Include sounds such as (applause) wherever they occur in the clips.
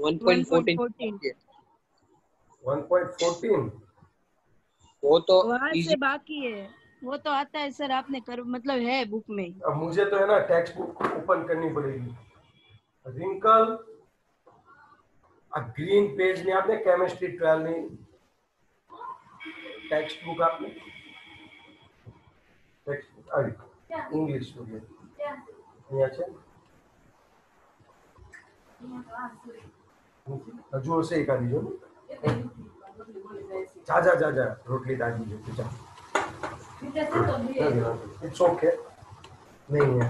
वो तो से बाकी है। वो तो आता है सर आपने कर मतलब है बुक में। अब मुझे तो है ना टेक्स्ट बुक ओपन करनी पड़ेगी। रिंकल ग्रीन पेज में आपने केमिस्ट्री ट्वेल्व में टेक्स्ट बुक आपने टेक्स्ट बुक आई इंग्लिश हो હજુ હશે એકાદી જો જા જા જા જા રોટલી તાજી છે તું જા इट्स ओके नहीं है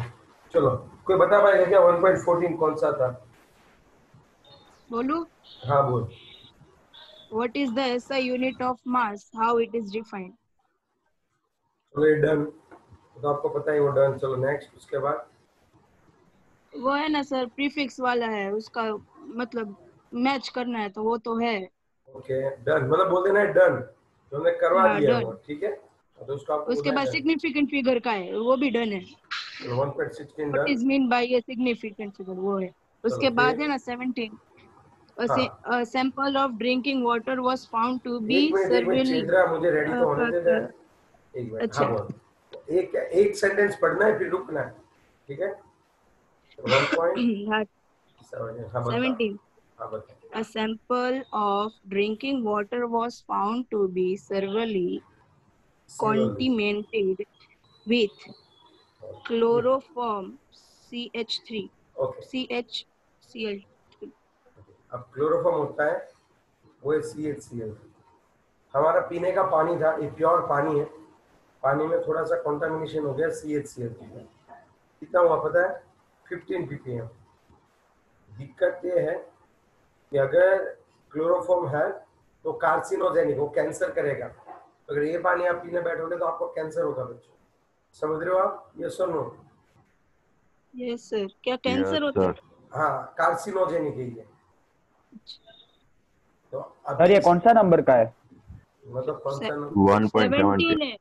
चलो कोई बता पाएगा क्या 1.14 कौन सा था बोलू हाँ बोल what is the SI unit of mass how it is defined चलो ये डन तो आपको पता है वो डन चलो नेक्स्ट उसके बाद वो है ना सर प्रीफिक्स वाला है उसका मतलब मैच करना है तो वो तो है। ओके डन मतलब बोल देना है डन तो हमने करवा हाँ, दिया वो ठीक है? तो उसको आपको उसके बाद सिग्निफिकेंट फिगर का है वो भी डन है। 1.16 done is mean by a significant figure वो है। उसके बाद है ना 17 a हाँ। sample of drinking water was found to be severely मुझे रेडी तो होने दे एक बार हाँ अच्छा। एक एक सेंटेंस पढ़ना है फिर रुकना है ठीक है? (coughs) 1.17 A sample of drinking water was found to be severely contaminated with chloroform CH3 okay CHCl अब क्लोरोफॉर्म होता है वो है सी एच सी एल हमारा पीने का पानी था ये प्योर पानी है। पानी में थोड़ा सा कॉन्टामिनेशन हो गया सी एच सी एल कितना हुआ पता है? फिफ्टीन पीपीएम दिक्कत ये है कि अगर क्लोरोफॉर्म है तो कार्सिनोजेनिक वो कैंसर करेगा। अगर ये पानी आप पीने बैठोगे तो आपको कैंसर होगा बच्चों। समझ रहे हो आप? ये सुनो यस सर क्या कैंसर होता है? हाँ कार्सिनोजेनिक है ये तो सर ये कौन सा नंबर का है? मतलब कौन सा नंबर 17 है।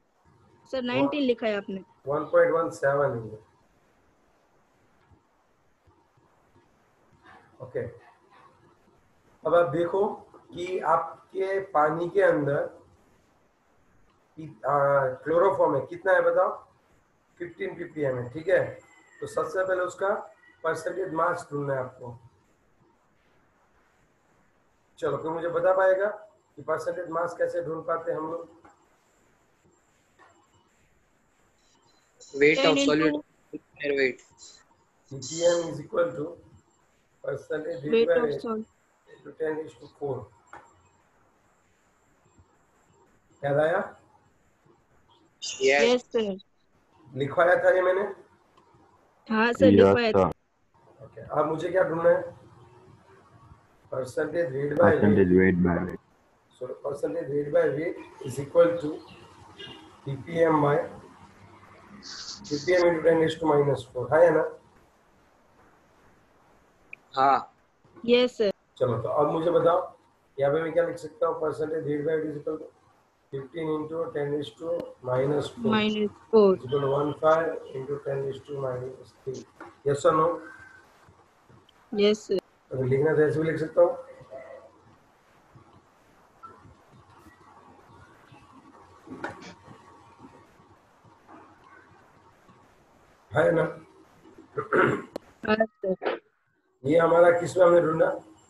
सर 19 लिखा है आपने। 1.17 है ये ओके अब आप देखो कि आपके पानी के अंदर क्लोरोफॉर्म है। कितना है बताओ? 15 ppm है ठीक है? तो सबसे पहले उसका परसेंटेज मास ढूंढना है आपको। चलो कोई मुझे बता पाएगा कि परसेंटेज मास कैसे ढूंढ पाते हैं हम लोग? Weight 10 of solid into air weight. Ppm is equal to percentage weight of salt to 10 is to 4 याद आया? Yes. लिखवाया था ये मैंने? हाँ सर लिखवाया था। अब मुझे क्या ढूंढना है? Percentage read by percentage read by so percentage read by read is equal to ppm by ppm into ten is to minus है ना? हाँ। यस सर चलो तो अब मुझे बताओ यहाँ पे मैं क्या लिख सकता हूँ? Percentage by is equal to 15 into 10 is to minus 4 minus four is equal to 1 5 into 10 is to minus 3 yes or no? Yes sir अगर लिखना तो ऐसे भी लिख सकता हूँ। है ना? हाँ ये हमारा किसमें हमने ढूंढा?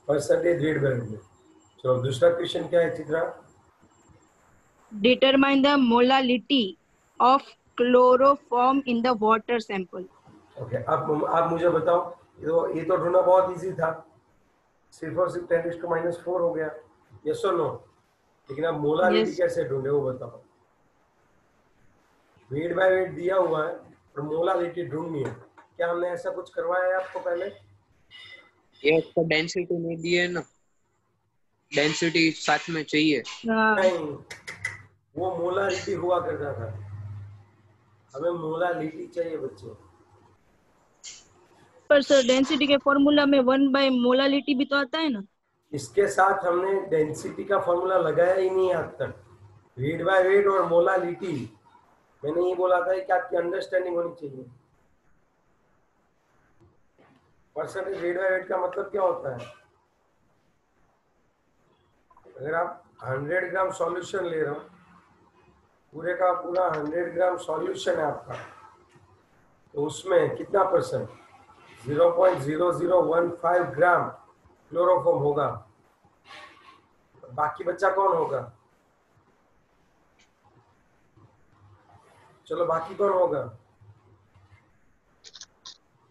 रेट बाय में चलो दूसरा क्वेश्चन क्या है Chitra? Determine the molality of chloroform in the water sample. Okay अब आप मुझे बताओ ये तो ये तो ढूंढना बहुत इजी था। सिर्फ़ और सिर्फ़ टेन टू माइनस फोर हो गया। यस और नो लेकिन अब मोलारिटी Yes. कैसे ढूंढे वो बताओ। वेट बाय वेट दिया हुआ है और मोलारिटी ढूंढनी है। क्या हमने ऐसा कुछ करवाया है आपको पहले? ये उसका डेंसिटी नहीं दी है ना। डेंसिटी साथ में चाहिए। हाँ। नहीं वो मोलारिटी हुआ करता था। हमें मोलारिटी चाहिए बच्चों। पर सर डेंसिटी के फॉर्मूला में वन बाय मोलालिटी भी तो आता है ना। इसके साथ हमने डेंसिटी का फॉर्मूला लगाया ही नहीं आज तक। वेट बाय वेट और मोलालिटी मैंने ये बोला था कि आपकी अंडरस्टैंडिंग होनी चाहिए। परसेंटेज वेट बाय वेट का मतलब क्या होता है? अगर आप 100 ग्राम सॉल्यूशन ले रहे हो पूरे का पूरा 100 ग्राम सॉल्यूशन है आपका तो उसमें कितना परसेंट 0.0015 ग्राम क्लोरोफॉर्म होगा। बाकी बच्चा कौन होगा? चलो बाकी कौन होगा?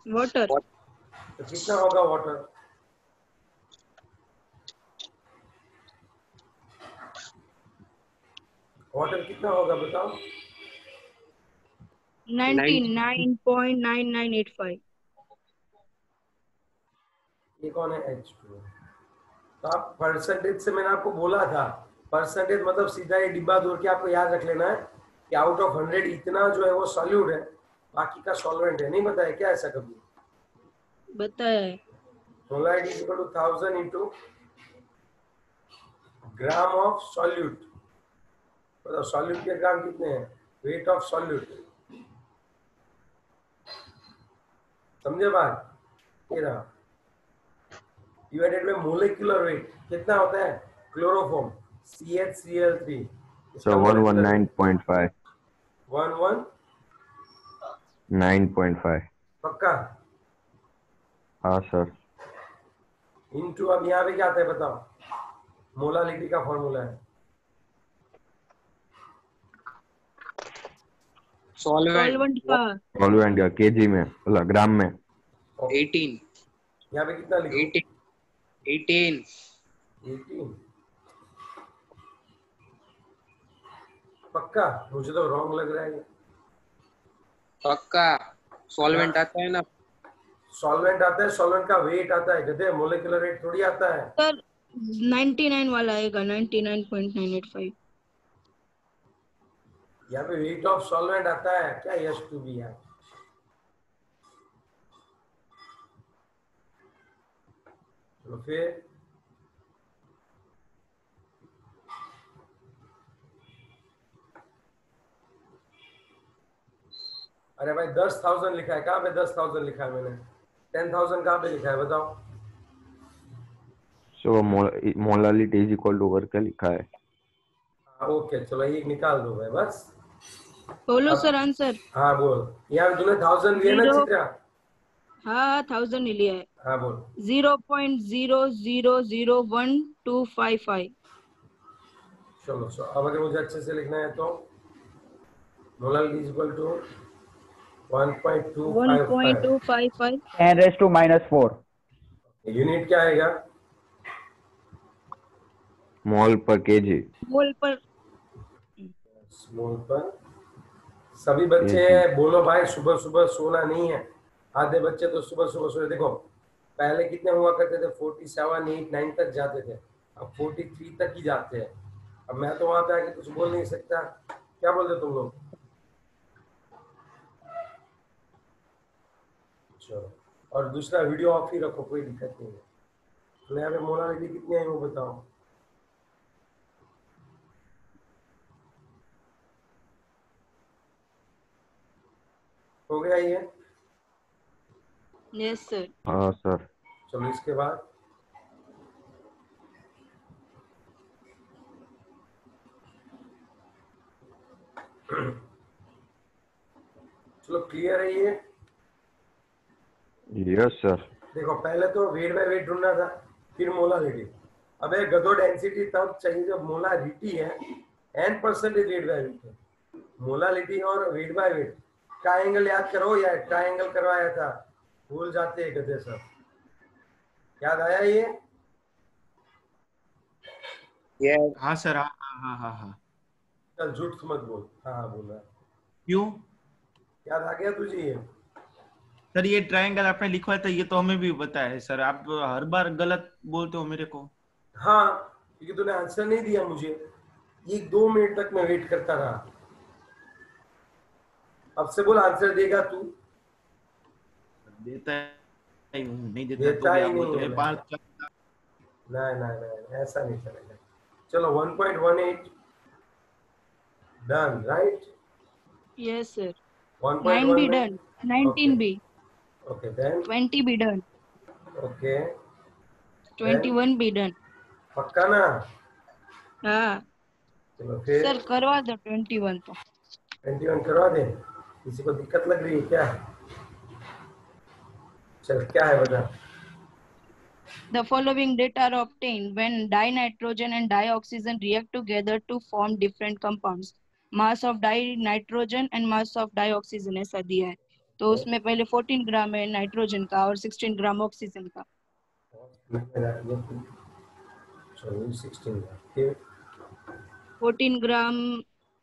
वाटर तो कितना होगा वाटर वाटर कितना होगा बताओ? 99.9985 ये कौन है? एच टू तो आप परसेंटेज से मैंने आपको बोला था। परसेंटेज मतलब सीधा ये डिब्बा दूर के आपको याद रख लेना है कि आउट ऑफ़ हंड्रेड इतना जो है वो सॉल्यूट है। बाकी का सॉल्वेंट है। नहीं बताया क्या ऐसा कभी? बताया है। Chloride is equal to 1000 into gram of solute बताओ सॉल्यूट के ग्राम कितने हैं? वेट ऑफ़ सॉल्यूट समझे बात? तेरा डिवाइडेड बाय मॉलिक्यूलर वेट कितना होता है? क्लोरोफॉर्म CHCl3 सो 119.5 119 9.5 पक्का? हाँ सर। इनटू अब यहाँ पे क्या आता है बताओ? मोलालिटी का फॉर्मूला है। सॉल्वेंट सॉल्वेंट का सॉल्वेंट का केजी में मतलब ग्राम में। 18 यहाँ पे कितना लिखो? 18 18 18 पक्का? मुझे तो रॉन्ग लग रहा है। पक्का। सॉल्वेंट आता है ना। सॉल्वेंट आता है सॉल्वेंट का वेट आता है गधे मोलिकुलर वेट थोड़ी आता है। सर 99 वाला आएगा 99.985 यहाँ पे वेट ऑफ़ सॉल्वेंट आता है क्या यस टू बी है? चलो फिर अरे भाई दस थाउज़ेंड लिखा है कहाँ पे दस थाउज़ेंड लिखा है मैंने? टेन थाउज़ेंड कहाँ पे लिखा है बताओ? So molality is equal to करके लिखा है। हाँ, ओके चलो ये निकाल दो भाई बस। बोलो सर आंसर। हाँ बोल। यहाँ तूने थाउज़ेंड लिए ना चित्रा? हाँ थाउज़ेंड लिया है। हाँ बोल। Zero point zero zero zero one two five five. चलो सो अब अगर मुझे अच्छे से लिखना है तो molal is equal to 1.255 one point two five five 10 raised to minus 4. Unit क्या आएगा? मोल पर केजी मोल पर पर सभी बच्चे बोलो भाई सुबह सुबह सोना नहीं है। आधे बच्चे तो सुबह सुबह सोए। देखो पहले कितने हुआ करते थे? 47 8 9 तक जाते थे। अब 43 तक ही जाते हैं। अब मैं तो वहाँ पे आके कुछ बोल नहीं सकता। क्या बोलते तुम लोग? चलो। और दूसरा वीडियो ऑफ़ ही रखो कोई दिक्कत नहीं है। तो यहाँ पे मोलालिटी कितनी आई वो बताओ। हो गया ये? यस सर हाँ सर चलो इसके बाद। चलो क्लियर है ये? यस सर देखो पहले तो वेट बाय वेट ढूंढना था फिर मोलारिटी अब ये गदो डेंसिटी तब चाहिए जब मोलारिटी है and percentage weight by weight है। मोलालिटी और वेट बाय वेट। ट्रायंगल याद करो या ट्रायंगल करवाया था? भूल जाते हैं गधे सब। याद आया ये? ये हाँ सर हाँ हाँ हाँ हाँ हाँ। चल झूठ मत बोल। हाँ हाँ बोल रहा क्यों? याद आ गया तुझे ये? सर ये ट्रायंगल आपने लिखवाया था ये तो हमें भी पता है सर। आप हर बार गलत बोलते हो मेरे को। हाँ क्योंकि तूने आंसर नहीं दिया मुझे। एक दो मिनट तक मैं वेट करता रहा। अब से बोल आंसर देगा तू। देता ही हूँ नहीं देता देता तो ही नहीं है। मैं पाँच नहीं नहीं नहीं ऐसा नहीं चलेगा। चलो 1.18 done right yes sir 1.18 nine भी डन नाइनटीन. भी देन ट्वेंटी भी डन ओके ट्वेंटी वन भी डन पक्का ना हाँ चलो फिर सर करवा दो ट्वेंटी वन तो ट्वेंटी वन करवा दें किसी को दिक्कत लग रही है क्या चल क्या है बता The following data are obtained when dinitrogen and dioxygen react together to form different compounds. Mass of dinitrogen and mass of dioxygen ऐसा दिया है तो उसमें पहले 14 ग्राम है नाइट्रोजन का और 16 ग्राम ऑक्सीजन का। चलो सिक्सटीन फिर? 14 ग्राम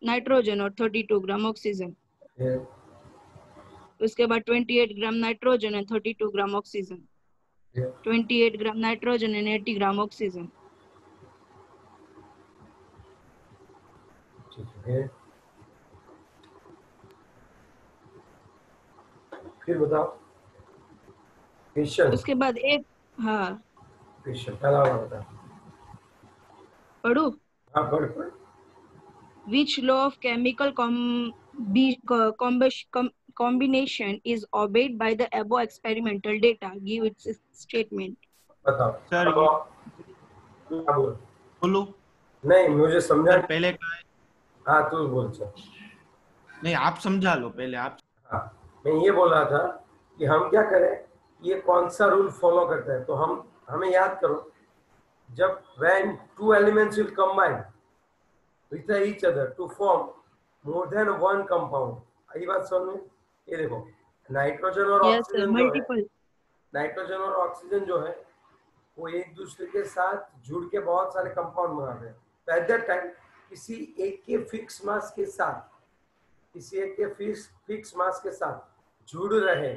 नाइट्रोजन और 32 ग्राम ऑक्सीजन। उसके बाद 28 gram nitrogen and 32 gram oxygen. फिर? 28 gram nitrogen and 80 gram oxygen. ठीक है फिर बताओ क्वेश्चन उसके बाद एक हाँ क्वेश्चन पहला वाला बता पढ़ू हाँ पढ़ पढ़ which law of chemical com- combination is obeyed by the above experimental data give its statement बताओ सर। हाँ बोल नहीं मुझे समझा पहले का है हाँ तू बोल चल नहीं आप समझा लो पहले आप हाँ मैं ये बोल रहा था कि हम क्या करें? ये कौन सा रूल फॉलो करता है? तो हम हमें याद करो जब when two elements will combine with each other to form more than one compound. आई बात समझ में ये देखो नाइट्रोजन और yes ऑक्सीजन जो है नाइट्रोजन और ऑक्सीजन जो है वो एक दूसरे के साथ जुड़ के बहुत सारे कंपाउंड बनाते हैं। तो एट दैट टाइम किसी एक के फिक्स मास के साथ किसी एक के फिक्स फिक्स मास के साथ जुड़ रहे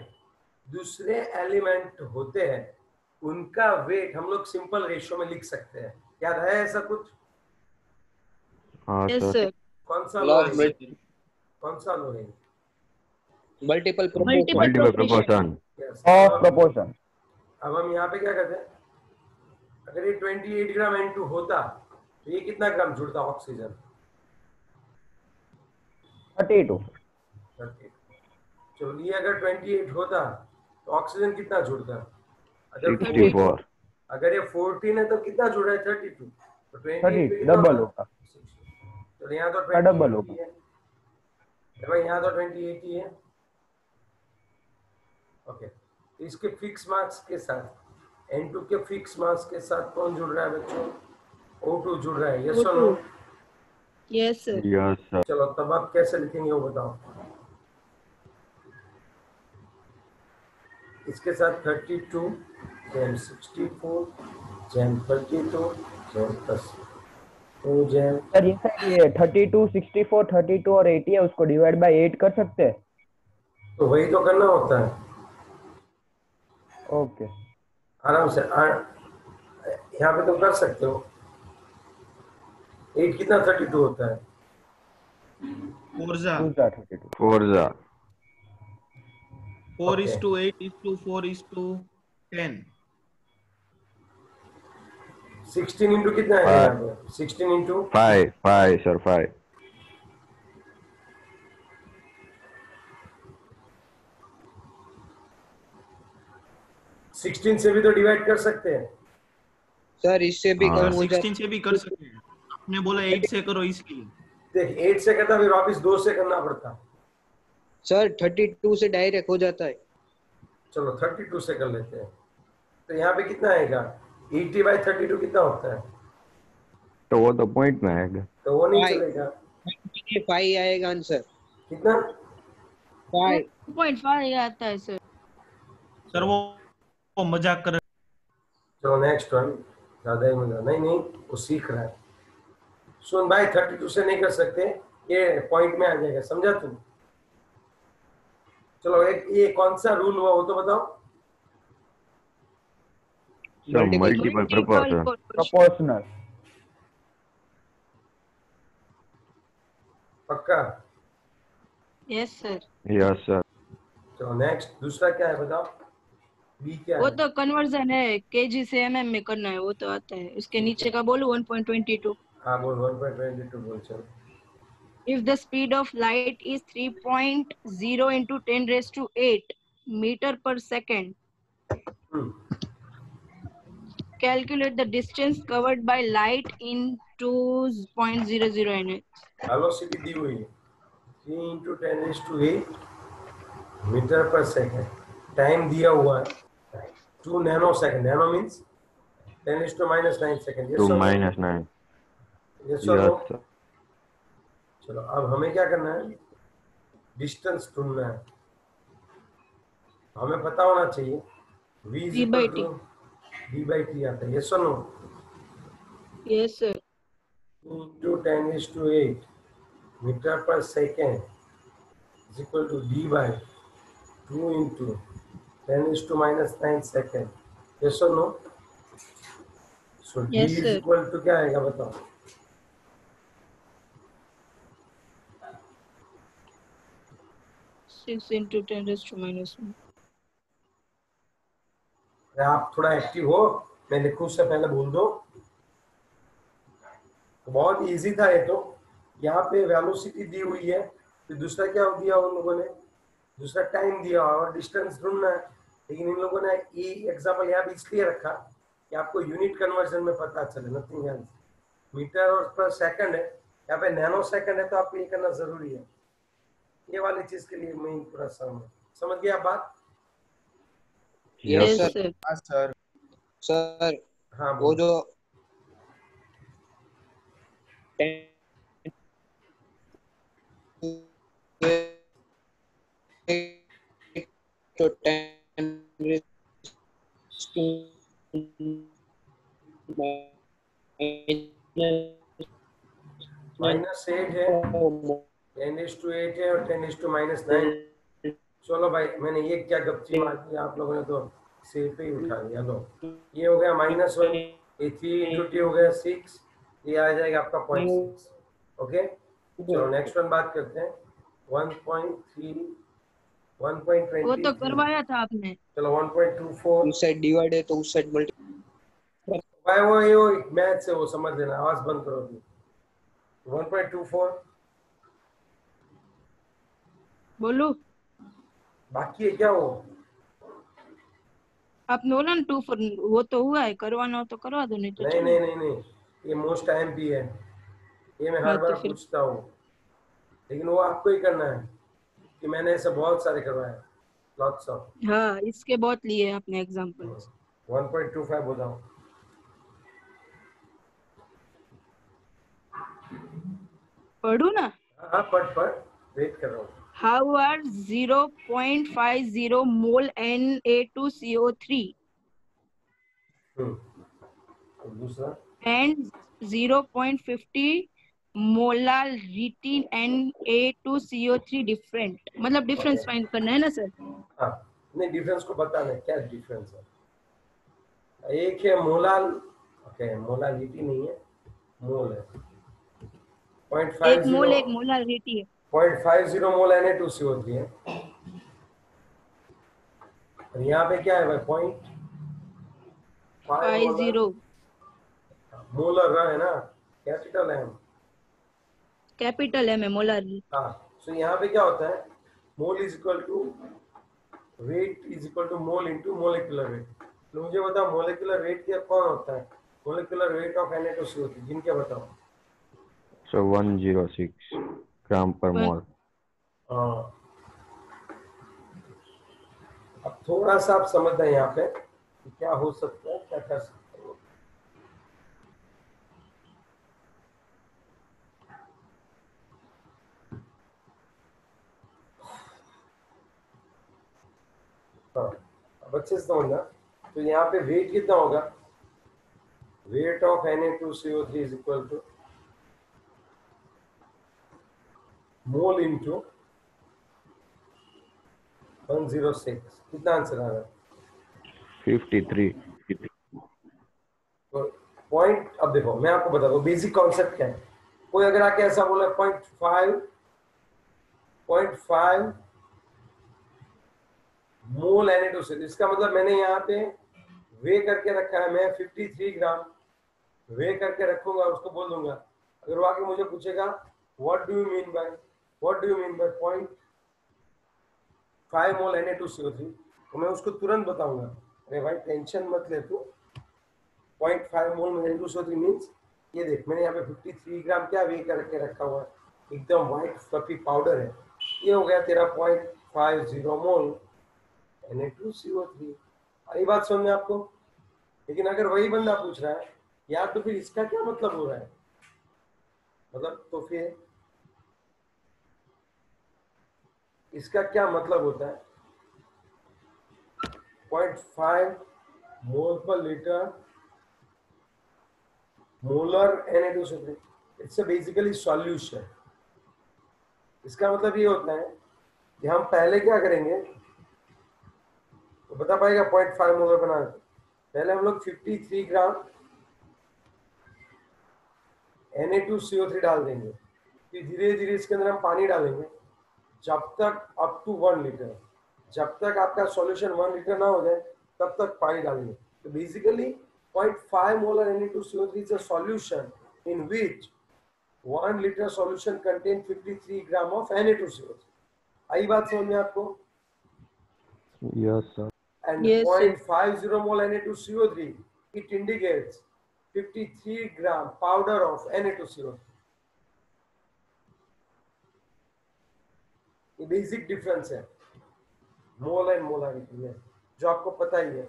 दूसरे एलिमेंट होते हैं उनका वेट हम लोग सिंपल रेशियो में लिख सकते हैं। याद है ऐसा कुछ? हाँ yes कौन सा कौन सा लो है मल्टीपल. Proportion Yes. of अब- हम यहाँ पे क्या करते हैं? अगर ये 28 ग्राम N2 होता तो ये कितना ग्राम जुड़ता ऑक्सीजन 32 30 चलो ये अगर 28 होता तो ऑक्सीजन कितना जुड़ता? अगर अगर ये 14 है तो कितना जुड़ा है? 32 तो 28 पे 30 कितना डबल होगा। तो यहाँ तो हाँ, 28 होगा। तो भाई यहाँ तो 28 ही है। ओके तो इसके फिक्स मार्क्स के साथ N2 के फिक्स मार्क्स के साथ कौन जुड़ रहा है बच्चों? O2 जुड़ रहा है। यस और no O2. yes yes sir चलो तब आप कैसे लिखेंगे वो बताओ। इसके साथ 32 जैम 64 जैम 32 जैम प्लस टू जैम सर ये सर ये 32 64 32 और 80 है उसको डिवाइड बाय 8 कर सकते हैं? तो वही तो करना होता है। ओके। आराम से यहाँ पे तो कर सकते हो। एट कितना 32 होता है? 32 Forza four is Okay. Two eight is two four is two ten 16 into कितना है? हाँ। यहाँ पे 16 into five five sir five sixteen से भी तो डिवाइड कर सकते हैं। सर इससे भी हाँ। कम हो जाता सिक्सटीन से भी कर सकते हैं। आपने बोला एट से करो इसलिए देख एट से करता फिर वापिस दो से करना पड़ता। सर 32 से डायरेक्ट हो जाता है। चलो 32 से कर लेते हैं। तो यहाँ पे कितना आएगा? 80 बाई 32 कितना होता है? तो वो तो पॉइंट में आएगा। तो वो नहीं. चलेगा। फाइव आएगा आंसर कितना? फाइव 2.5 आता है सर सर वो, वो मज़ाक कर चलो नेक्स्ट वन ज़्यादा ही मज़ा। नहीं नहीं वो सीख रहा है। सुन भाई 32 से नहीं कर सकते। ये पॉइंट में आ जाएगा। समझा तू चलो एक ये कौन सा रूल हुआ वो तो बताओ। सर मल्टीपल प्रोपोर्शन प्रोपोर्शनल पक्का? यस सर यस सर चलो नेक्स्ट दूसरा क्या है बताओ? बी क्या वो है? तो कन्वर्जन है केजी से एमएम में करना है वो तो आता है। उसके नीचे का बोलू 1.22 हाँ बोल 1.22 बोल चलो। If the speed of light is 3.0 into 10 raised to 8 meter per second hmm calculate the distance covered by light in 2.00 NH. Velocity दी हुई है three into ten is to eight metre per second time दिया हुआ है two nano second nano means ten is to minus nine second to minus nine yes yes sir चलो अब हमें क्या करना है डिस्टेंस ढूंढना है हमें पता होना चाहिए v V by to d by t आता है यस और no Yes, sir. into 10 is to 8 meter per second is equal to d by 2 into 10 is to minus 9 second. Yes or no? So d is equal to क्या आएगा बताओ? Into ten raised to minus. अरे आप थोड़ा active हो मैं लिखूं उससे पहले बोल दो। बहुत इजी था ये तो। यहाँ पे वेलोसिटी दी हुई है, फिर दूसरा क्या दिया उन लोगों ने? दूसरा टाइम दिया और डिस्टेंस ढूंढना है। लेकिन इन लोगों ने ये एग्ज़ाम्पल यहाँ पे इसलिए रखा कि आपको यूनिट कन्वर्जन में पता चले नथिंग मीटर और पर सेकंड है। यहाँ पे नैनो सेकंड है तो आपको ये करना ज़रूरी है। ये वाली चीज़ के लिए मैं पूरा समझ समझ गया आप बात? Yes, Yes, sir. sir. हाँ सर। सर हाँ वो जो तो टेन माइनस एट है। टेन इज़ टू एट है और ten is to minus nine चलो भाई मैंने ये क्या गपची मार दी आप लोगों ने तो? सिर पे ही उठा लिया लो। ये हो गया माइनस वन ये थ्री इंटू टी हो गया सिक्स ये आ जाएगा आपका पॉइंट सिक्स ओके चलो नेक्स्ट वन बात करते हैं। One point three one point वो तो करवाया था आपने। चलो वन पॉइंट टू फोर उस साइड डिवाइड है तो उस साइड मल्टी भाई वो ये मैथ से वो समझ लेना आवाज़ बंद करो अभी वन पॉइंट टू फोर बोलो। बाकी है क्या वो? आपने बोला ना टू फोर वो तो हुआ है करवाना हो तो करवा दो नहीं तो नहीं नहीं नहीं नहीं ये मोस्ट टाइम भी है ये मैं हर हाँ, तो बार पूछता हूँ। लेकिन वो आपको ही करना है कि मैंने ऐसे बहुत सारे करवाए लॉट्स ऑफ़ हाँ इसके बहुत लिए आपने एग्जांपल 1.25 हो। जाओ पढ़ू ना। हाँ पढ़ पढ़ वेट कर रहा हूँ। How are 0.50 mole Na2CO3 हम्म और दूसरा and 0.50 molar retin Na2CO3 different. मतलब डिफरेंस. फाइंड करना है ना सर हाँ. नहीं डिफरेंस को बताना है क्या डिफरेंस है? एक है मोलाल ओके मोलालिटी नहीं है मोल है। पॉइंट एक फाइव मोल एक मोलारिटी है। Point five zero mole N A two C O three है। और यहाँ पे क्या है भाई? Point five zero. मोलर है ना? कैपिटल है कैपिटल है मोलर। हाँ सो यहाँ पे क्या होता है? Mole is equal to weight is equal to mole into molecular weight तो मुझे बताओ मोलिकुलर वेट क्या कौन होता है? Molecular weight of N A two C O three जिनके बताओ। So 106 gram per One- mole. हाँ। अब थोड़ा सा आप समझना है यहाँ पे कि क्या हो सकता है क्या कर सकते हैं। हाँ अब अच्छे से समझना। तो यहाँ पे वेट कितना होगा? Weight of N A two C O three is equal to mole into 106 कितना आंसर आ रहा है? 53. तो पॉइंट अब देखो मैं आपको बता दूँ बेसिक कॉन्सेप्ट क्या है? कोई अगर आके ऐसा बोला point five point five mole एनेटोसिस इसका मतलब मैंने यहाँ पे वे करके रखा है मैं 53 ग्राम वे करके रखूँगा उसको बोल दूँगा। अगर वो आके मुझे पूछेगा what do you mean by what do you mean by point five mole N तो मैं उसको तुरंत बताऊँगा। अरे भाई टेंशन मत ले तू। पॉइंट फाइव मोल में एन मीन्स ये देख, मैंने यहाँ पे 53 ग्राम क्या वे करके रखा हुआ है? एकदम व्हाइट फ्लफी पाउडर है। ये हो गया तेरा point five zero mole N two C O three आई बात समझ में आपको? लेकिन अगर वही बंदा पूछ रहा है, यार तो फिर इसका क्या मतलब हो रहा है? मतलब तो फिर इसका क्या मतलब होता है? Point five mole per litre molar N it's basically solution. इसका मतलब ये होता है कि हम पहले क्या करेंगे? तो बता पाएगा पॉइंट फाइव मोलर बना पहले हम लोग 53 ग्राम Na2CO3 डाल देंगे। फिर धीरे धीरे इसके अंदर हम पानी डालेंगे। जब तक अप टू वन लीटर जब तक आपका सॉल्यूशन वन लीटर ना हो जाए तब तक पानी डालिए। तो basically point five molar N two C O three solution in which one litre solution contain fifty three gram of N two C O आई बात समझ में आपको? And it indicates fifty gram powder of N two C O ये basic difference है। Mole and molarity में जो आपको पता ही है।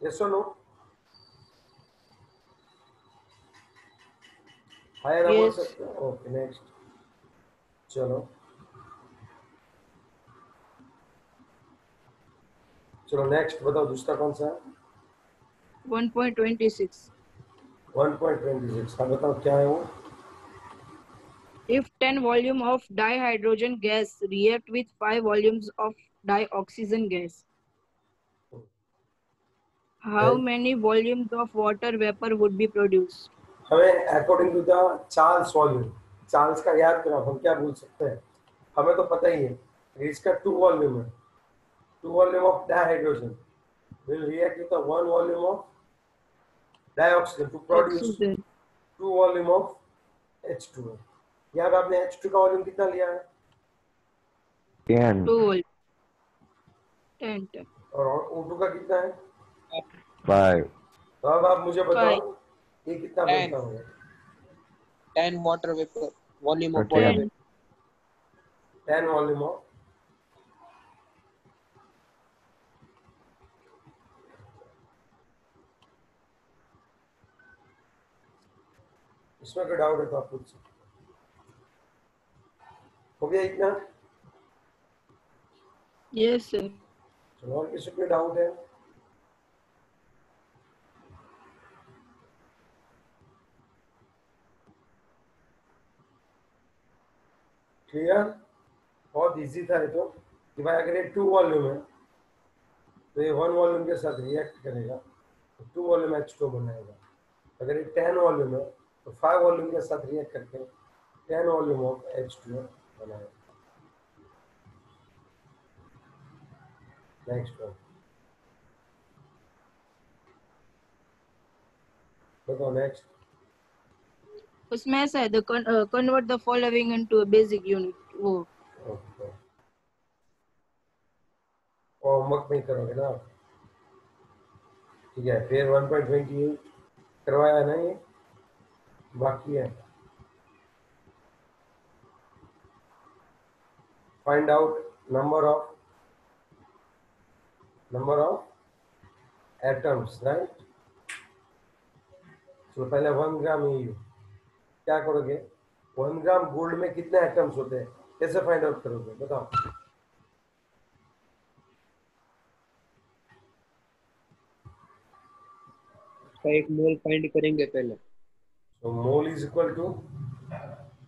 यस और नो हायर बोल सकते हैं ओके नेक्स्ट चलो। चलो नेक्स्ट बताओ दूसरा कौन सा है? 1.26. 1.26 हाँ बताओ क्या है वो? If 10 volume of dihydrogen gas react with 5 volumes of dioxygen gas, how Right. many volumes of water vapor would be produced? हमें according to the Charles volume Charles का याद करो हम क्या बोल सकते हैं हमें तो पता ही है इसका टू वॉल्यूम है two volume of dihydrogen will react with the one volume of dioxygen to produce Oxygen. two volume of H2O. यहाँ पे आपने H2 का वॉल्यूम कितना लिया है 10. 2 volume. 10. 10. और O2 का कितना है 5. तो अब आप मुझे बताओ ये कितना. बनता होगा 10 water vapor volume of Okay. water vapor. Ten volume of इसमें कोई डाउट है तो आप पूछ सकते हो। हो गया इतना? Sir. चलो और किसी को डाउट है? क्लियर बहुत इजी था ये तो। कि भाई अगर ये टू वॉल्यूम है तो ये वन वॉल्यूम के साथ रिएक्ट करेगा तो टू वॉल्यूम एच टू बनाएगा। अगर ये टेन वॉल्यूम है तो फाइव वॉल्यूम के साथ रिएक्ट करके ten volume of H two next one बताओ नेक्स्ट उसमें ऐसा है con uh, convert the following into a वो होमवर्क नहीं करोगे ना? ठीक है फिर 1.28 करवाया ना ये बाकी है। Find out number of number of atoms right तो पहले वन ग्राम यू क्या करोगे? वन ग्राम गोल्ड में कितने एटम्स होते हैं? कैसे फाइंड आउट करोगे? बताओ। उसका एक मोल फाइंड करेंगे पहले। So mole is equal to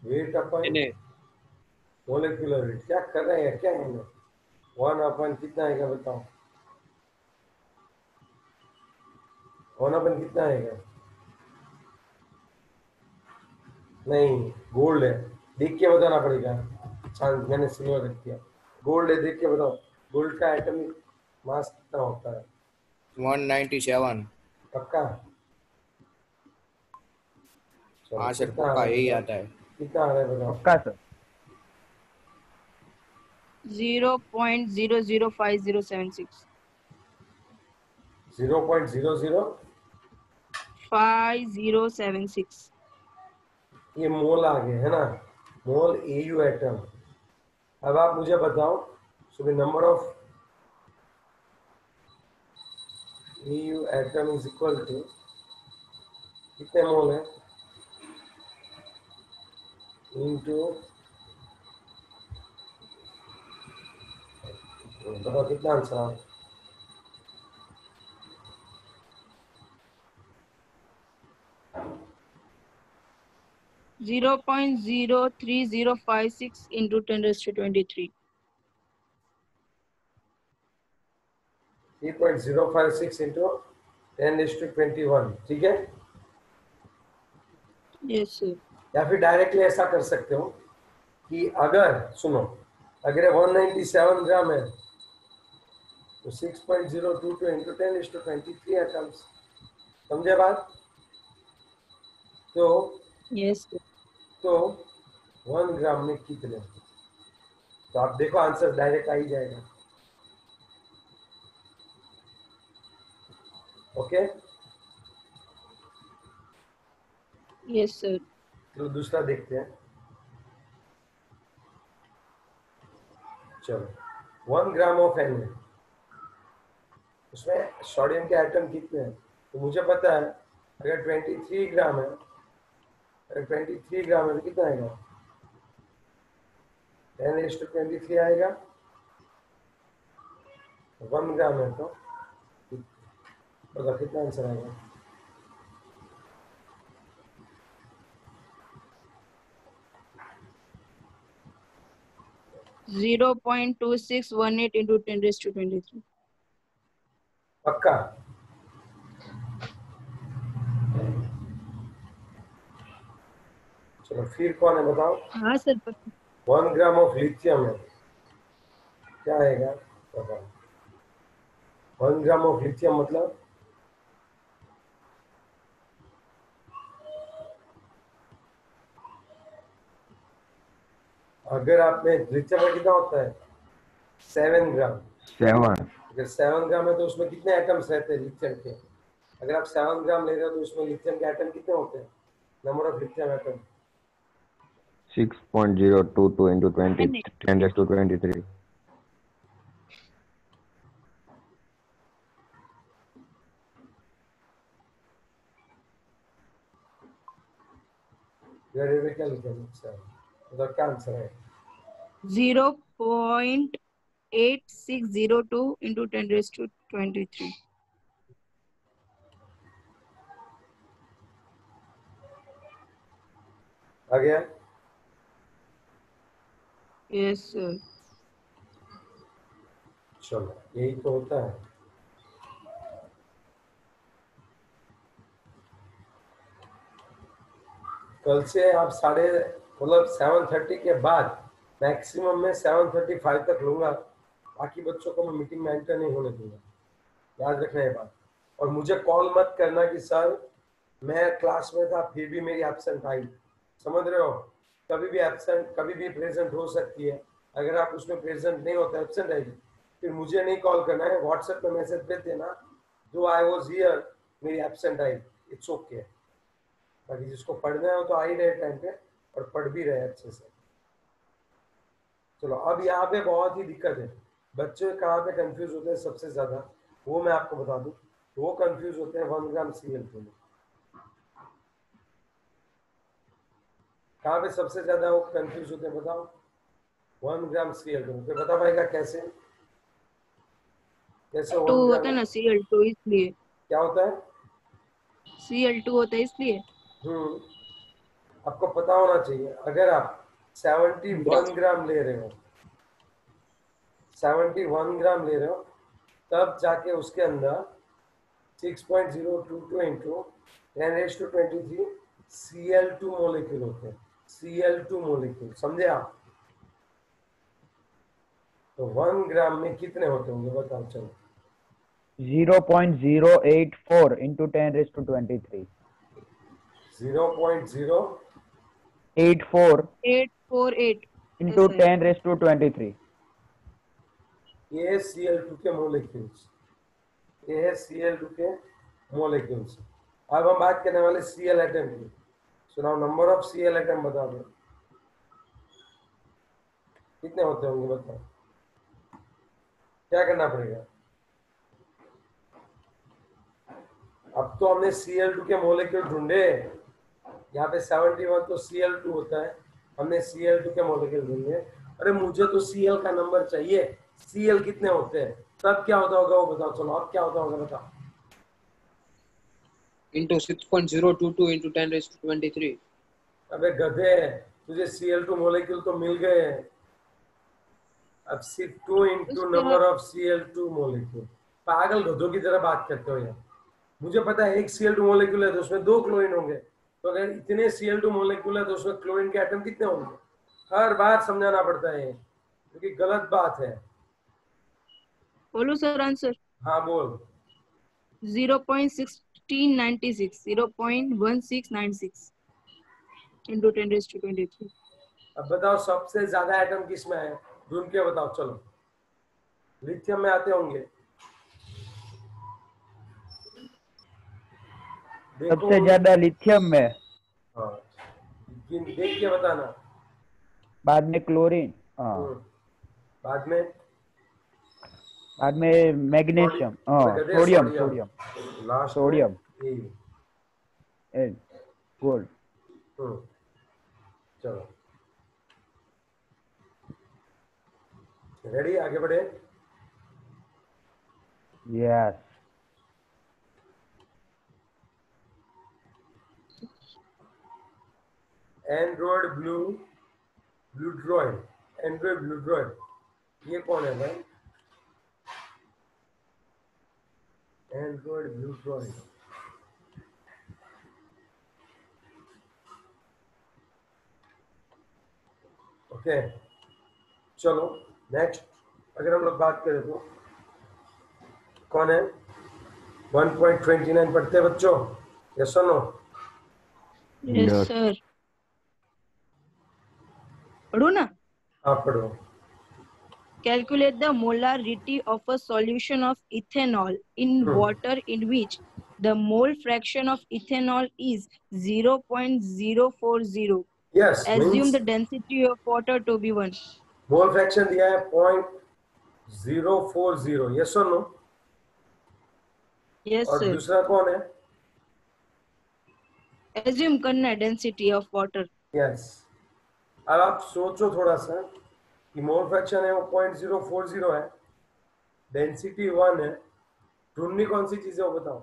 weight upon molecular weight. क्या कर रहे हैं? क्या है? वन अपन कितना आएगा बताओ? वन अपन कितना आएगा? नहीं गोल्ड है। देख के बताना पड़ेगा। चाँद मैंने सिल्वर रख दिया। गोल्ड है देख के बताओ। गोल्ड का एटॉमिक मास कितना होता है? 197 पक्का? हाँ सर पक्का यही आता है। कितना आ रहा है बताओ? पक्का sir. Zero point zero zero five zero seven six. Zero point zero zero five zero seven six. ये मोल आ गए है ना मोल ए यू एटम अब आप मुझे बताओ so the number of A U atom is equal to कितने मोल है बहुत ही प्लान सा ठीक है? यस सर या फिर डायरेक्टली ऐसा कर सकते हो कि अगर सुनो अगर वन नाइन्टी सेवन ग्राम है तो 6.022 into 10 is to 23 एटम्स समझे बात? तो Yes. तो वन ग्राम में कितने तो आप देखो आंसर डायरेक्ट आ ही जाएगा। Okay Yes, sir. चलो दूसरा देखते हैं। चलो। वन ग्राम ऑफ़ एन उसमें सोडियम के आइटम कितने हैं? तो मुझे पता है, अगर 23 ग्राम है, अगर 23 ग्राम है तो कितना आएगा? Ten is to twenty three आएगा। वन ग्राम है तो बताओ कितना आंसर आएगा? Zero point two six one eight into ten raised to twenty-three. पक्का? चलो फिर कौन है बताओ? हाँ sir one gram of lithium है। क्या आएगा? बताओ वन ग्राम ऑफ़ लिथियम मतलब? अगर आप में लिथियम कितना होता है? सेवन ग्राम seven, अगर सेवन ग्राम है तो उसमें कितने एटम्स रहते हैं लिथियम के? अगर आप सेवन ग्राम ले रहे हो तो उसमें लिथियम के एटम कितने होते हैं? Number of lithium atom six point zero two two into twenty, ten raised to twenty-three. में क्या लिखा है सेवन मतलब क्या answer zero point eight six zero two into ten raised to twenty-three. आ गया Yes, sir. चलो यही तो होता है कल से आप साढ़े मतलब सेवन थर्टी के बाद मैक्सिमम में सेवन थर्टी फाइव तक लूँगा बाकी बच्चों को मैं मीटिंग में एंटर नहीं होने दूँगा। याद रखना ये बात। और मुझे कॉल मत करना कि सर मैं क्लास में था, फिर भी मेरी एबसेंट आई। समझ रहे हो? कभी भी एबसेंट कभी भी प्रेजेंट हो सकती है। अगर आप उसमें प्रेजेंट नहीं होते एबसेंट आएगी फिर मुझे नहीं कॉल करना है। व्हाट्सएप पे मैसेज भेज देना। जो आई वॉज़ हियर मेरी एबसेंट आई। इट्स ओके बाकी जिसको पढ़ना है तो आ ही रहे टाइम पे, और पढ़ भी रहे अच्छे से। चलो, अब यहाँ पे बहुत ही दिक्कत है। बच्चे कहाँ पे कंफ्यूज होते हैं सबसे ज़्यादा वो मैं आपको बता दूँ वो कंफ्यूज होते हैं वन ग्राम सी एल में कहाँ पे सबसे ज़्यादा वो कंफ्यूज होते हैं बताओ? वन ग्राम सी एल में बता पाएगा कैसे? कैसे टू होता है ना सी एल टू इसलिए। क्या होता है? सी एल टू होता है इसलिए। हम्म। आपको पता होना चाहिए अगर आप 71 ग्राम ले रहे हो 71 ग्राम ले रहे हो तब जाके उसके अंदर 6.022 into ten H to twenty three C L two molecule होते हैं सी एल टू मोलिक्यूल समझे आप तो वन ग्राम में कितने होते होंगे बताओ चलो 0.084 into 10 raised to 23. Zero point zero 84 eight four eight into Yes, sir. 10 raised to 23. ये सी एल टू के मोलिक्यूल्स ये सी एल टू के मोलिक्यूल्स अब हम बात करने वाले सी एल एटम की। So now number of C L बता दो। कितने होते होंगे बताओ। क्या करना पड़ेगा? अब तो हमने Cl2 के मोलेक्यूल ढूंढे। यहाँ पे 71 तो Cl2 होता है। हमने Cl2 के मोलेक्यूल ढूंढे। अरे मुझे तो Cl का नंबर चाहिए। Cl कितने होते हैं? तब क्या होता होगा वो बताओ चलो अब क्या होता होगा बताओ। Into 6.022 into 10 raised to 23 अबे गधे तुझे Cl2 मोलेक्यूल तो मिल गए हैं। अब सिर्फ़ two into number of Cl2 molecule पागल गधों की तरह बात करते हो यार। मुझे पता है एक Cl2 मोलेक्यूल है तो उसमें दो क्लोरीन होंगे। तो अगर इतने Cl2 मोलेक्यूल है तो उसमें क्लोरीन के एटम कितने होंगे? हर बार समझाना पड़ता है क्योंकि गलत बात है। बोलो सर आंसर। हाँ बोल। 0.1696 0.1696 into 10 raised to 23 अब बताओ सबसे ज़्यादा एटम किसमें है? ढूंढ के बताओ चलो। लिथियम में आते होंगे। सबसे ज़्यादा लिथियम में? हाँ। देख के बताना। बाद में क्लोरीन हाँ। हम्म। बाद में? बाद में मैग्नीशियम हाँ sodium. Sodium. Sodium. Last sodium. A gold. हम्म। चलो। रेडी आगे बढ़े। Yes Android blue blue droid Android blue droid ये कौन है भाई? एंड्रॉइड ब्लू ड्रॉइड ओके चलो नेक्स्ट अगर हम लोग बात करें तो कौन है? 1.29 पढ़ते हैं बच्चों? यस और नो Yes. sir. पढ़ो ना। आप पढ़ो। Calculate the molarity of a solution of ethanol in Hmm. water in which the mole fraction of ethanol is 0.040 यस assume the density of water to be 1 mole fraction दिया है point zero four zero yes और no yes और sir दूसरा कौन है assume करना है density of water यस अब आप सोचो थोड़ा सा कि मोल फ्रैक्शन है वो पॉइंट ज़ीरो फोर ज़ीरो है। डेंसिटी वन है। ढूंढनी कौन सी चीज़ है वो बताओ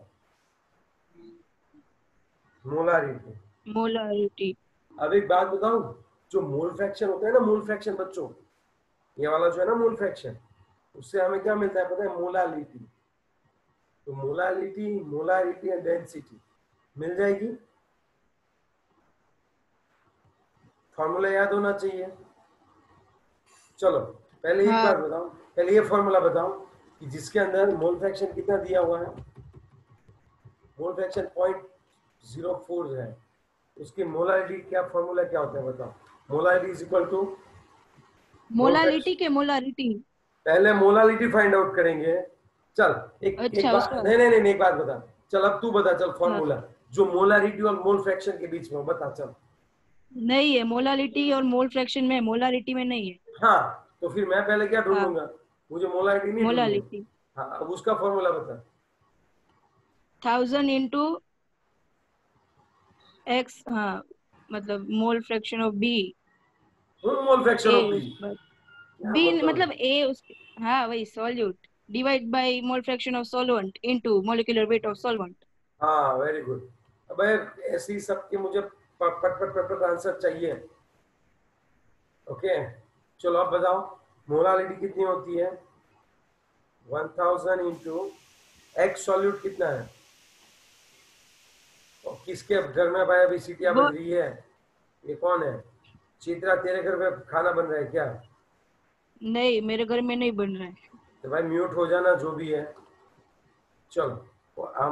मोलारिटी। molarity अब एक बात बताऊँ जो मोल फ्रैक्शन होता है ना मोल फ्रैक्शन बच्चों ये वाला जो है ना मोल फ्रैक्शन उससे हमें क्या मिलता है पता है? मोलालिटी तो मोलालिटी मोलारिटी एंड डेंसिटी मिल जाएगी? फॉर्मूला याद होना चाहिए। चलो पहले एक हाँ। बात बताओ पहले ये फॉर्मूला बताओ कि जिसके अंदर मोल फ्रैक्शन कितना दिया हुआ है? Mole fraction point zero four है। उसकी मोलारिटी क्या फॉर्मूला क्या होता है बताओ? Molarity is equal to molarity के molarity पहले मोलालिटी फाइंड आउट करेंगे। चल एक, अच्छा, एक बात नहीं नहीं नहीं एक बात बता। चल अब तू बता चल फॉर्मूला जो मोलारिटी और मोल फ्रैक्शन के बीच में हो, बता चल। नहीं है molarity और मोल फ्रैक्शन में molarity में नहीं है। हाँ तो फिर मैं पहले क्या ढूंढूँगा मुझे मोलारिटी नहीं ढूंढनी। molarity हाँ अब उसका फॉर्मूला बता thousand into x हाँ मतलब mole fraction of b mole fraction of B b मतलब a उसके हाँ वही solute divide by mole fraction of solvent into molecular weight of solvent हाँ वेरी गुड अब ऐसे ही सबके मुझे पट पट पट पट आंसर चाहिए ओके चलो अब बताओ मोलालिटी कितनी होती है? 1000 इंटू एक्स सॉल्यूट कितना है? और किसके घर में भाई अभी सीटियाँ बन रही है? ये कौन है? चित्रा तेरे घर में खाना बन रहा है क्या? नहीं मेरे घर में नहीं बन रहा है। तो भाई म्यूट हो जाना जो भी है। चलो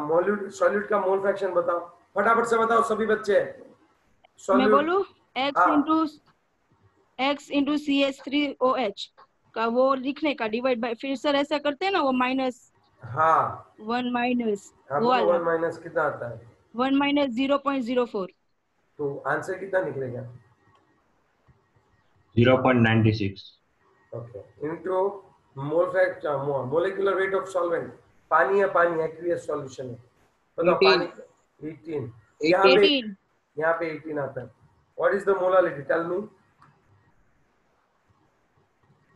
मोल्यूट सॉल्यूट का मोल फ्रैक्शन बताओ। फटाफट से बताओ सभी बच्चे। मैं सॉल्यूट बोलूँ x हाँ। Into C H three O H का वो लिखने का डिवाइड बाय फिर सर ऐसा करते हैं ना वो माइनस हाँ। वन माइनस वन माइनस कितना आता है? One minus zero point zero four तो आंसर कितना निकलेगा? 0.96 okay into mole fact molecular weight of solvent पानी है पानी एक्वियस सॉल्यूशन है। 18. पानी 18 यहाँ पे एटीन यहाँ पे 18 आता है। What is the molality tell me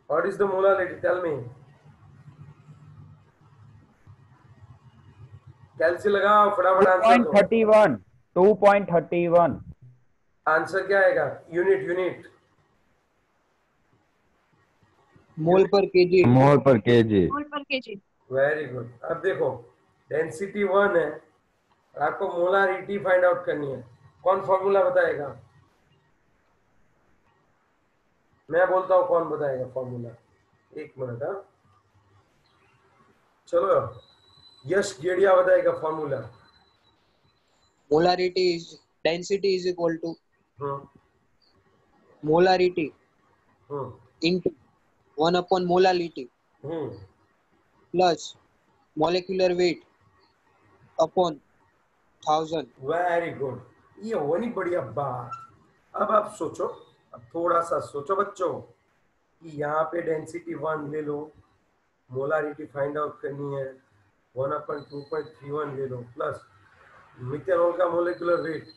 what is the molality tell me कैलसी लगाओ फटाफट आंसर दो। 2.31 2.31 आंसर क्या आएगा? यूनिट यूनिट मोल पर केजी। मोल पर केजी। मोल पर केजी। वेरी गुड अब देखो डेंसिटी वन है आपको मोलारिटी फाइंड आउट करनी है। कौन फॉर्मूला बताएगा? मैं बोलता हूँ कौन बताएगा फॉर्मूला एक मिनट हाँ चलो यश गेड़िया बताएगा formula is equal to hmm molarity hmm into 1 upon molality hmm plus molecular weight upon 1000 very good ये हो नहीं बढ़िया बात अब आप सोचो अब थोड़ा सा सोचो बच्चों कि यहाँ पे डेंसिटी वन ले लो मोलारिटी फाइंड आउट करनी है वन अपन टू पॉइंट थ्री वन ले लो प्लस मिथेनॉल का मोलिकुलर वेट